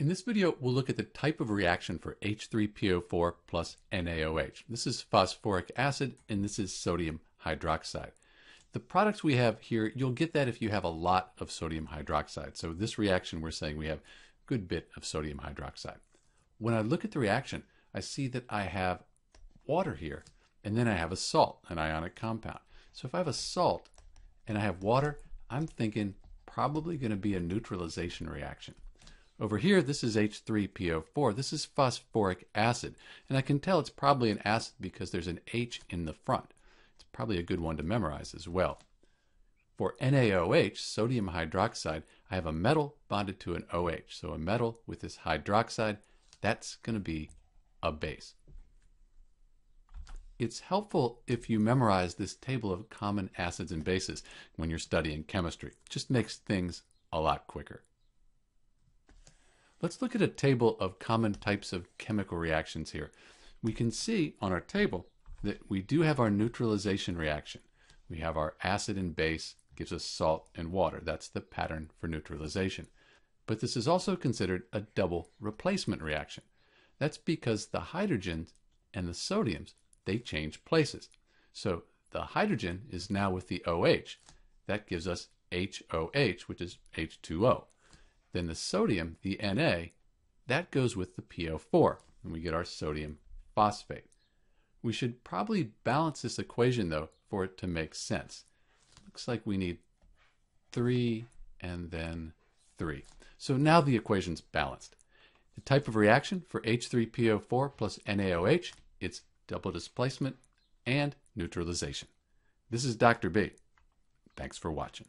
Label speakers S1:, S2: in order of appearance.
S1: In this video, we'll look at the type of reaction for H3PO4 plus NaOH. This is phosphoric acid and this is sodium hydroxide. The products we have here, you'll get that if you have a lot of sodium hydroxide. So this reaction, we're saying we have a good bit of sodium hydroxide. When I look at the reaction, I see that I have water here, and then I have a salt, an ionic compound. So if I have a salt and I have water, I'm thinking probably going to be a neutralization reaction. Over here, this is H3PO4. This is phosphoric acid. And I can tell it's probably an acid because there's an H in the front. It's probably a good one to memorize as well. For NaOH, sodium hydroxide, I have a metal bonded to an OH. So a metal with this hydroxide, that's going to be a base. It's helpful if you memorize this table of common acids and bases when you're studying chemistry. It just makes things a lot quicker. Let's look at a table of common types of chemical reactions here. We can see on our table that we do have our neutralization reaction. We have our acid and base gives us salt and water. That's the pattern for neutralization. But this is also considered a double replacement reaction. That's because the hydrogens and the sodiums, they change places. So the hydrogen is now with the OH. That gives us HOH, which is H2O. Then the sodium, the Na, that goes with the PO4, and we get our sodium phosphate. We should probably balance this equation, though, for it to make sense. Looks like we need 3 and then 3. So now the equation's balanced. The type of reaction for H3PO4 plus NaOH, it's double displacement and neutralization. This is Dr. B. Thanks for watching.